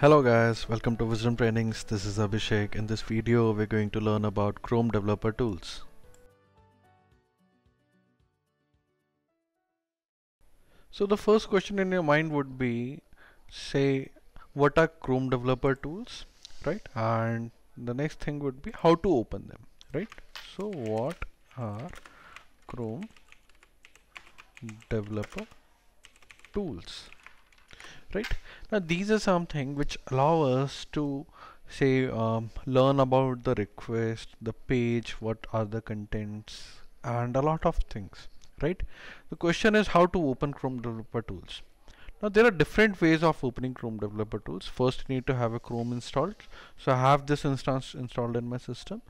Hello guys, welcome to Whizdom Trainings. This is Abhishek. In this video, we're going to learn about Chrome Developer Tools. So the first question in your mind would be, say, what are Chrome Developer Tools, right? And the next thing would be how to open them, right? So what are Chrome Developer Tools? Right? Now these are something which allow us to say um, learn about the request the page what are the contents and a lot of things right? The question is how to open chrome developer tools. Now there are different ways of opening chrome developer tools. First you need to have a chrome installed. So i have this instance installed in my system.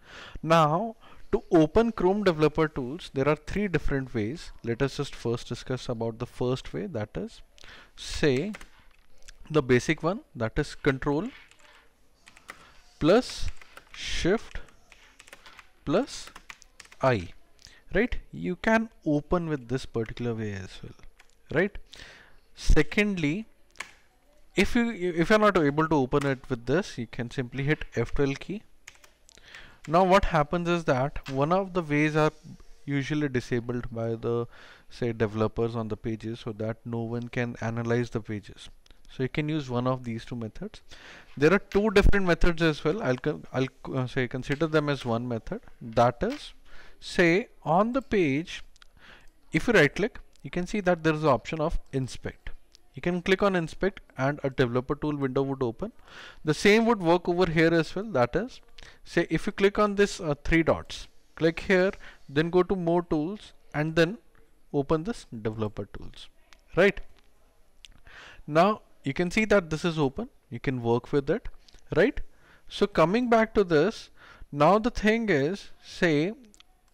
Now to open chrome developer tools there are three different ways. Let us just first discuss about the first way that is say the basic one that is control plus shift plus I right? You can open with this particular way as well right? Secondly if you if you're not able to open it with this you can simply hit F12 key. Now what happens is that one of the ways are usually disabled by the say developers on the pages so that no one can analyze the pages so you can use one of these two methods. There are two different methods as well. I'll, I'll uh, say consider them as one method. That is, say on the page, if you right click, you can see that there is an option of inspect. You can click on inspect and a developer tool window would open. The same would work over here as well. That is, say if you click on this uh, three dots, click here, then go to more tools and then open this developer tools, right? Now you can see that this is open. You can work with it right? So coming back to this now the thing is say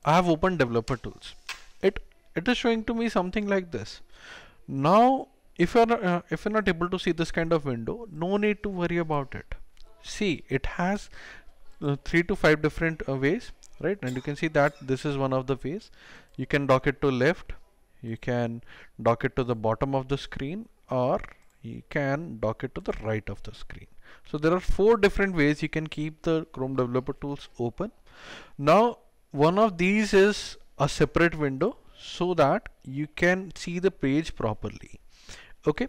I have opened developer tools. It it is showing to me something like this. Now if you're uh, if you're not able to see this kind of window no need to worry about it. See it has uh, three to five different uh, ways right? And you can see that this is one of the ways. You can dock it to left. You can dock it to the bottom of the screen or you can dock it to the right of the screen. So there are four different ways you can keep the Chrome Developer Tools open. Now one of these is a separate window so that you can see the page properly. Okay.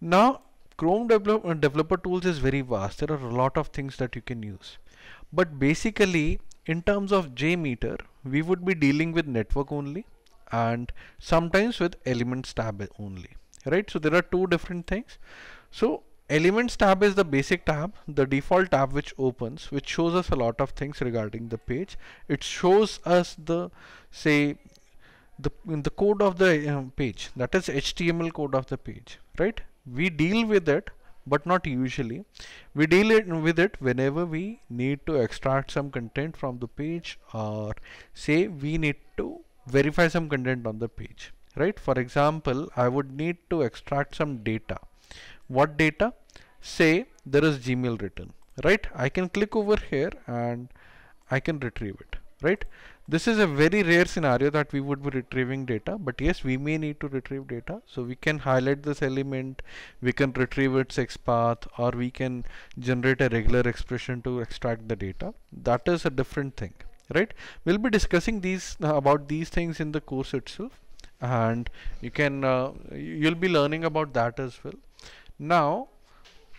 Now Chrome Develop uh, Developer Tools is very vast. There are a lot of things that you can use. But basically in terms of JMeter, we would be dealing with network only and sometimes with elements tab only right? So there are two different things. So elements tab is the basic tab the default tab which opens which shows us a lot of things regarding the page. It shows us the say the in the code of the um, page that is HTML code of the page right? We deal with it but not usually. We deal it with it whenever we need to extract some content from the page or say we need to verify some content on the page right? For example I would need to extract some data. What data? Say there is Gmail written. Right? I can click over here and I can retrieve it. Right? This is a very rare scenario that we would be retrieving data but yes we may need to retrieve data. So we can highlight this element we can retrieve its XPath or we can generate a regular expression to extract the data. That is a different thing. Right? We'll be discussing these uh, about these things in the course itself and you can uh, you'll be learning about that as well. Now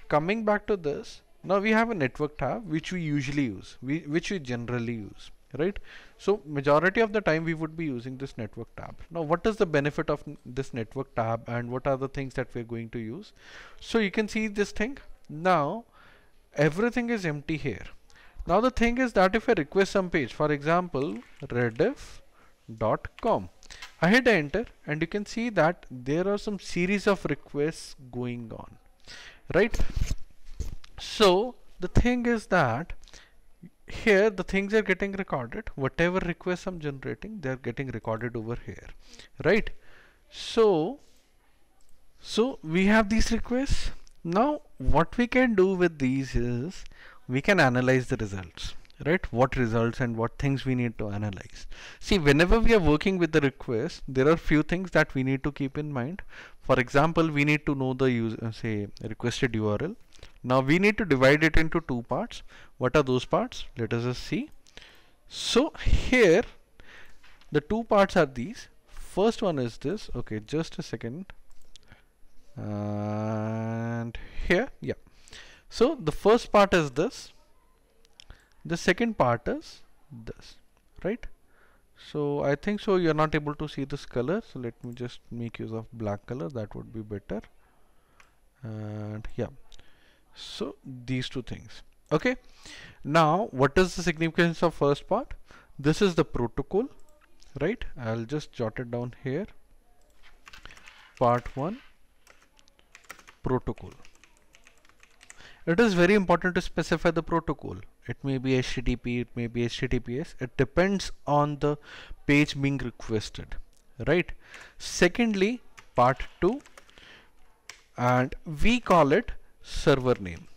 coming back to this now we have a network tab which we usually use we, which we generally use right? So majority of the time we would be using this network tab. Now what is the benefit of this network tab and what are the things that we're going to use? So you can see this thing. Now everything is empty here. Now the thing is that if I request some page for example rediff.com I hit enter and you can see that there are some series of requests going on right? So the thing is that here the things are getting recorded. Whatever requests I'm generating they're getting recorded over here right? So so we have these requests. Now what we can do with these is we can analyze the results right? What results and what things we need to analyze. See whenever we are working with the request there are few things that we need to keep in mind. For example we need to know the user uh, say requested URL now we need to divide it into two parts. What are those parts? Let us just see. So here the two parts are these. First one is this. Okay just a second. And here yeah. So the first part is this the second part is this right? So I think so you're not able to see this color so let me just make use of black color that would be better. And yeah. So these two things okay? Now what is the significance of first part? This is the protocol right? I'll just jot it down here. Part 1 protocol. It is very important to specify the protocol it may be HTTP it may be HTTPS it depends on the page being requested right? Secondly part 2 and we call it server name.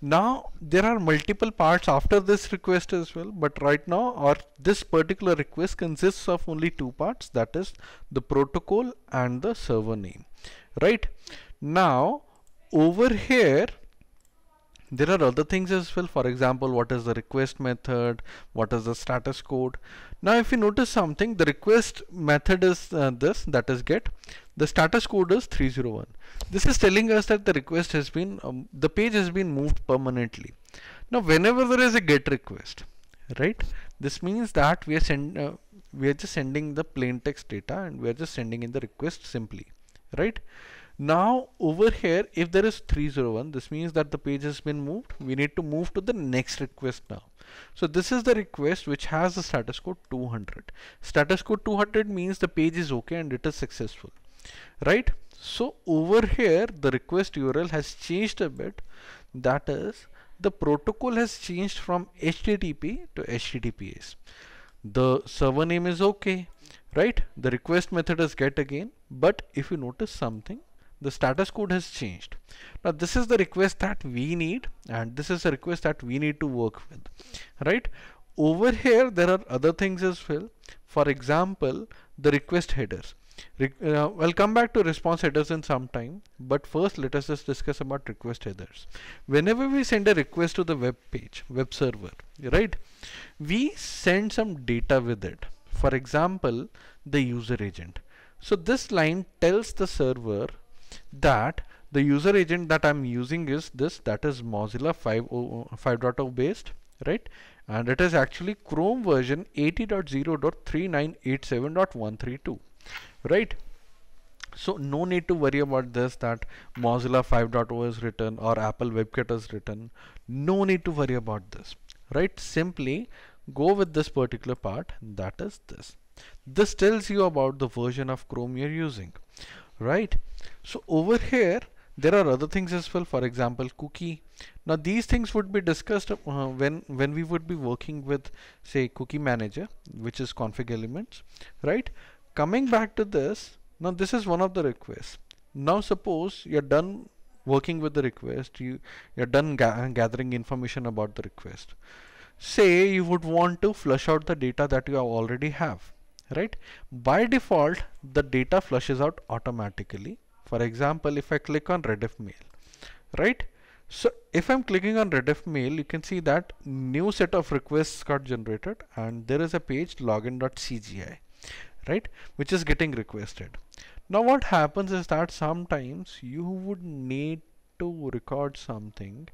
Now there are multiple parts after this request as well but right now or this particular request consists of only two parts that is the protocol and the server name right? Now over here there are other things as well. For example what is the request method? What is the status code? Now if you notice something the request method is uh, this that is get. The status code is 301 this is telling us that the request has been um, the page has been moved permanently. Now whenever there is a get request right this means that we are send uh, we are just sending the plain text data and we are just sending in the request simply right now over here if there is 301 this means that the page has been moved. We need to move to the next request now. So this is the request which has the status code 200 status code 200 means the page is okay and it is successful. Right? So over here the request URL has changed a bit. That is the protocol has changed from HTTP to HTTPS the server name is okay. Right? The request method is get again. But if you notice something the status code has changed. Now this is the request that we need and this is the request that we need to work with, right? Over here there are other things as well. For example, the request headers. Re uh, I'll come back to response headers in some time, but first let us just discuss about request headers. Whenever we send a request to the web page, web server, right, we send some data with it. For example, the user agent. So this line tells the server that the user agent that I'm using is this that is Mozilla 5.0 based right? And it is actually Chrome version 80.0.3987.132 right? So no need to worry about this that Mozilla 5.0 is written or Apple WebKit is written. No need to worry about this right? Simply go with this particular part that is this. This tells you about the version of Chrome you're using right? So over here there are other things as well. For example cookie. Now these things would be discussed uh, when when we would be working with say cookie manager which is config elements right? Coming back to this now this is one of the requests. Now suppose you're done working with the request you you're done ga gathering information about the request. Say you would want to flush out the data that you already have right? By default the data flushes out automatically. For example if I click on Rediff mail right? So if I'm clicking on Rediff mail you can see that new set of requests got generated and there is a page login.cgi right? Which is getting requested. Now what happens is that sometimes you would need to record something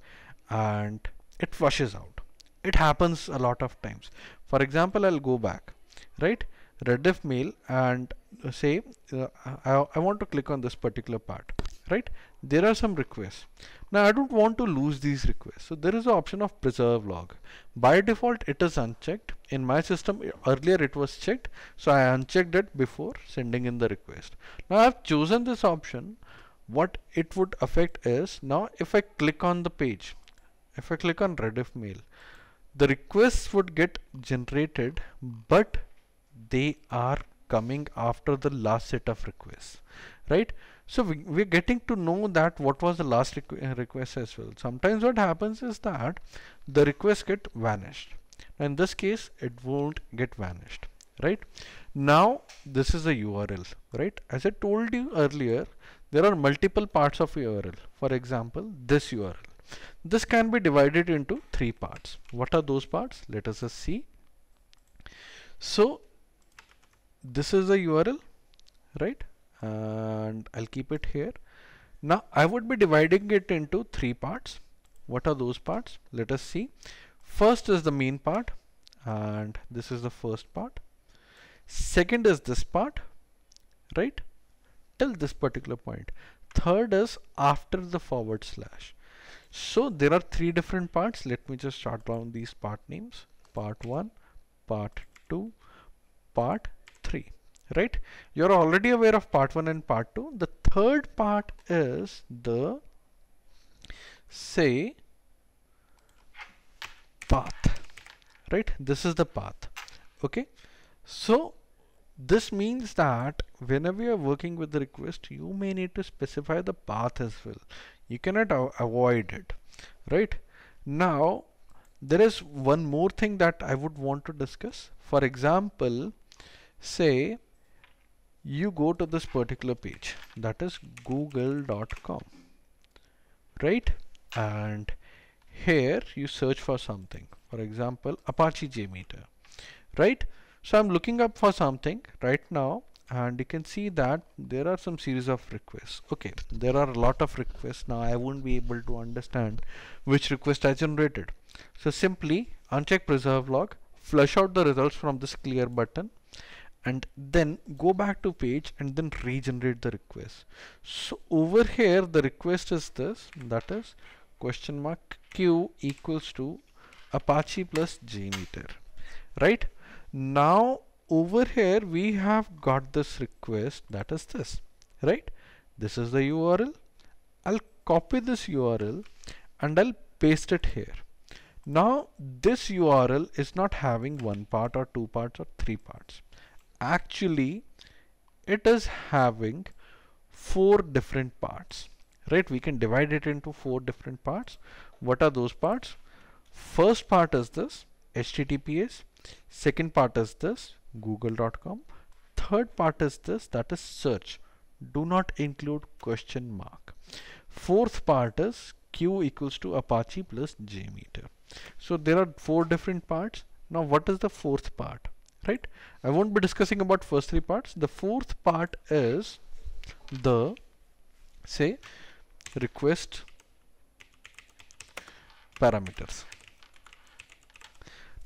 and it flushes out. It happens a lot of times. For example I'll go back right Rediff mail and say uh, I, I want to click on this particular part right? There are some requests. Now I don't want to lose these requests. So there is an option of preserve log. By default it is unchecked. In my system earlier it was checked. So I unchecked it before sending in the request. Now I've chosen this option. What it would affect is now if I click on the page if I click on Rediff mail the requests would get generated but they are coming after the last set of requests right so we, we're getting to know that what was the last requ uh, request as well sometimes what happens is that the requests get vanished in this case it won't get vanished right now this is a URL right as I told you earlier there are multiple parts of URL. For example, this URL. This can be divided into three parts. What are those parts? Let us see. So this is the URL, right? And I'll keep it here. Now I would be dividing it into three parts. What are those parts? Let us see. First is the main part and this is the first part. Second is this part, right? Till this particular point. Third is after the forward slash. So there are three different parts. Let me just start down these part names. Part 1, part 2, part 3 right? You're already aware of part 1 and part 2 the third part is the say path right? This is the path okay? So this means that whenever you are working with the request you may need to specify the path as well. You cannot avoid it right? Now there is one more thing that I would want to discuss. For example say you go to this particular page that is google.com right? And here you search for something for example Apache JMeter right? So I'm looking up for something right now and you can see that there are some series of requests. Okay there are a lot of requests. Now I won't be able to understand which request I generated. So simply uncheck preserve log flush out the results from this clear button and then go back to page and then regenerate the request. So over here the request is this that is question mark q equals to apache plus jmeter right? Now over here we have got this request that is this right? This is the url i'll copy this url and i'll paste it here. Now this url is not having one part or two parts or three parts actually it is having four different parts right? We can divide it into four different parts. What are those parts? First part is this https second part is this google.com third part is this that is search. Do not include question mark. Fourth part is q equals to apache plus jmeter so there are four different parts. Now what is the fourth part right? I won't be discussing about first three parts. The fourth part is the say request parameters.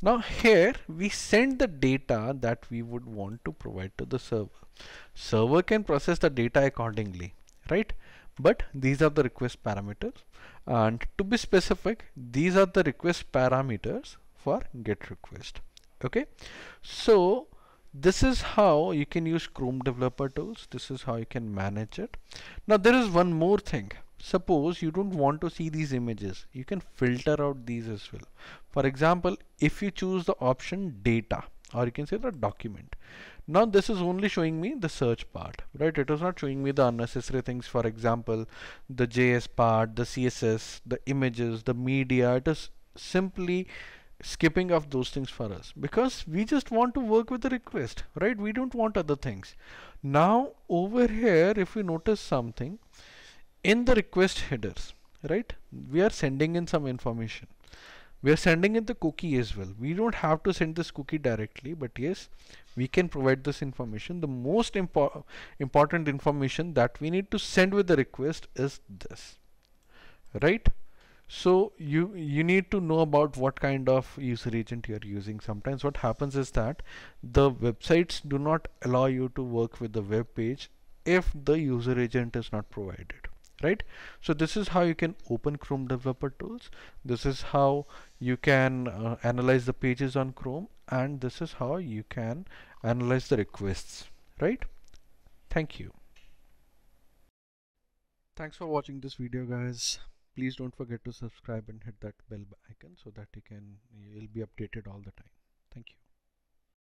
Now here we send the data that we would want to provide to the server. Server can process the data accordingly right? But these are the request parameters. And to be specific these are the request parameters for get request okay? So this is how you can use Chrome developer tools. This is how you can manage it. Now there is one more thing. Suppose you don't want to see these images. You can filter out these as well. For example if you choose the option data or you can say the document. Now this is only showing me the search part right? It is not showing me the unnecessary things. For example the JS part the CSS the images the media. It is simply skipping of those things for us. Because we just want to work with the request right? We don't want other things. Now over here if we notice something in the request headers right? We are sending in some information. We are sending in the cookie as well. We don't have to send this cookie directly but yes we can provide this information. The most impo important information that we need to send with the request is this right so you you need to know about what kind of user agent you are using. Sometimes what happens is that the websites do not allow you to work with the web page if the user agent is not provided right? So this is how you can open chrome developer tools. This is how you can uh, analyze the pages on chrome. And this is how you can analyze the requests right? Thank you. Thanks for watching this video guys please don't forget to subscribe and hit that bell icon so that you can you'll be updated all the time. Thank you